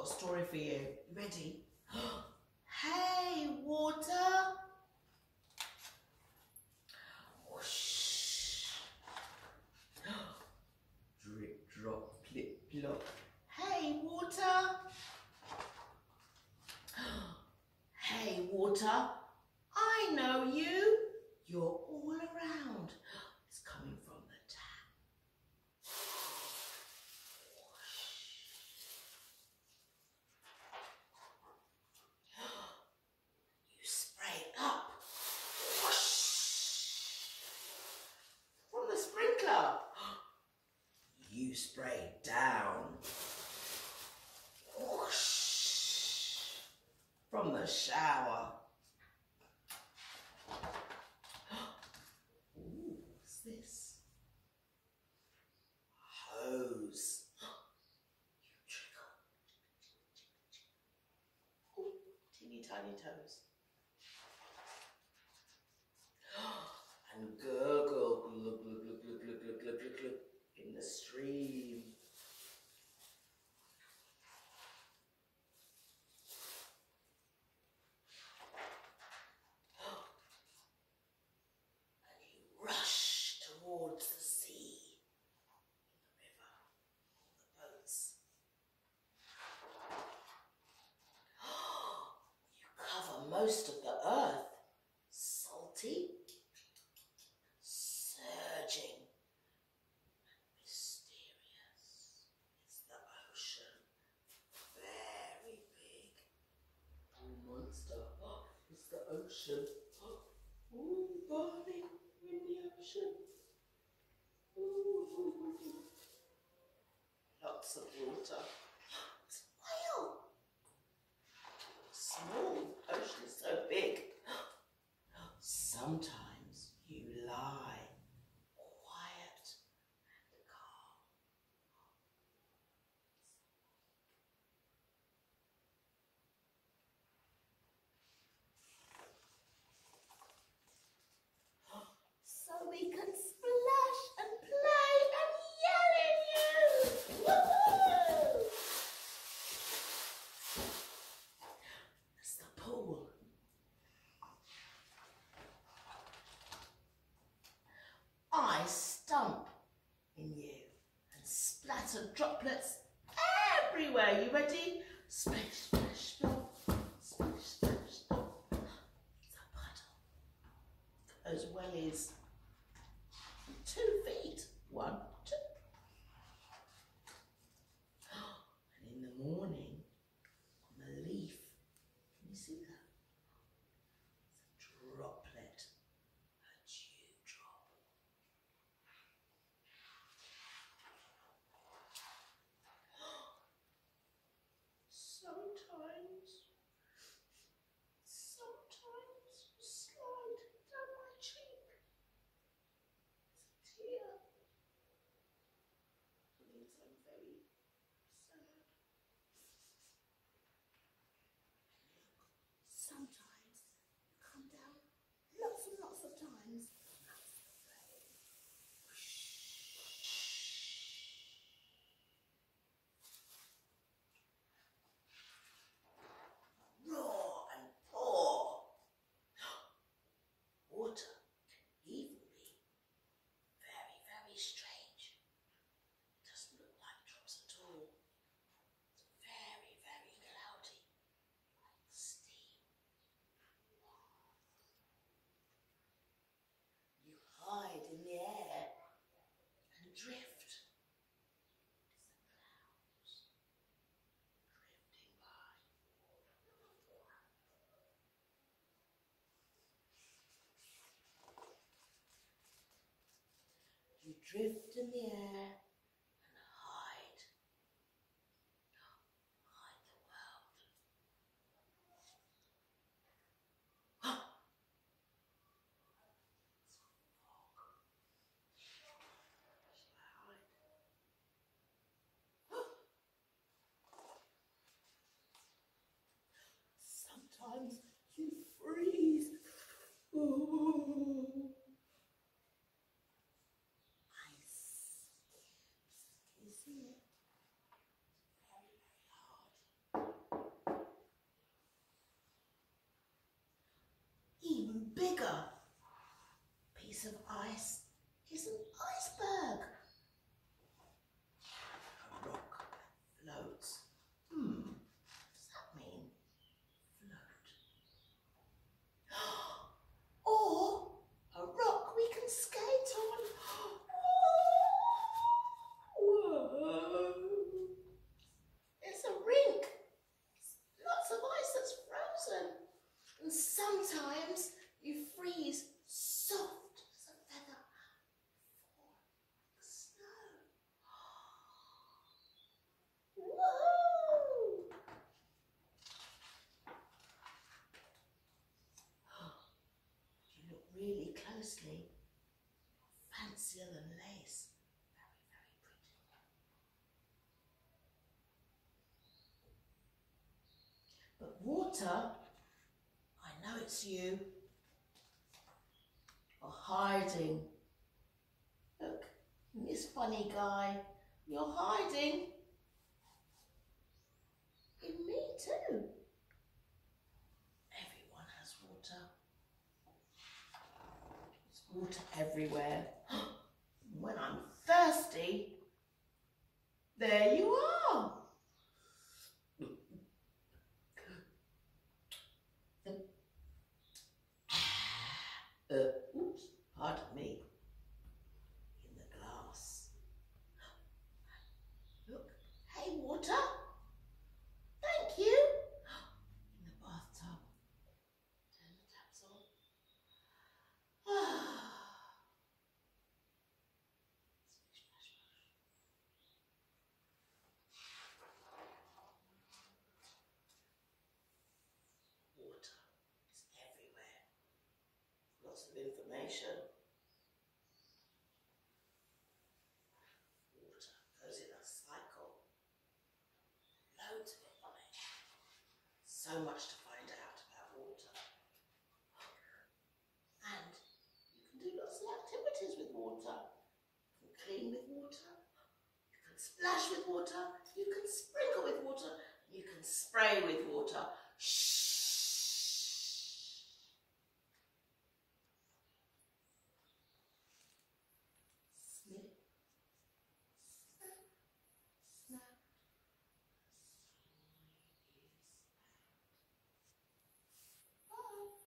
Got a story for you. Ready? hey, water. Oh, Whoosh. Drip, drop, plip, plop. Hey, water. hey, water. I know you. You're all around. It's coming from the tap. You spray up. From the sprinkler. You spray down. From the shower. What's this? Hose. Ooh, teeny tiny toes. And gurgle, stream. And you rush towards the sea, the river, all the boats. You cover most of the earth, salty, surging, and mysterious is the ocean. Very big. Oh, monster, it's the ocean. In the ocean. Ooh. Lots of water. It's a whale. Small. Ocean is so big. Sometimes you lie quiet and calm. So we can splash and play and yell at you. Woohoo! That's the pool. I stump in you and splatter droplets everywhere. You ready? Splash, splash, splash, splash, splash, splash. It's a puddle. Those wellies. Two feet. One, two. And in the morning, on the leaf, can you see that? It's a droplet, a dewdrop. Sometimes, sometimes you slide down my cheek. It's a tear. Means I'm very sad. Sometimes you come down lots and lots of times. That's the rain. Roar and pour. Water can even be very, very strange. Doesn't look like drops at all. It's very, very cloudy, like steam. You hide in the air and drift. Drifting by. You drift in the air you freeze. Ice. Can you see it? Very, very hard. Even bigger piece of ice. And sometimes you freeze soft as a feather fall like snow. Whoa! If you look really closely, fancier than lace. Very, very pretty. But water you. You're hiding. Look, this funny guy, you're hiding. In me too. Everyone has water. There's water everywhere. When I'm thirsty, there you are. Uh, oops, pardon me. In the glass. Look, hey water. Thank you. In the bathtub. Turn the taps on. Splish, splash, splash. Water is everywhere. Lots of information. Water goes in a cycle. Loads of information. So much to find out about water. And you can do lots of activities with water. You can clean with water. You can splash with water. You can sprinkle with water. You can spray with water.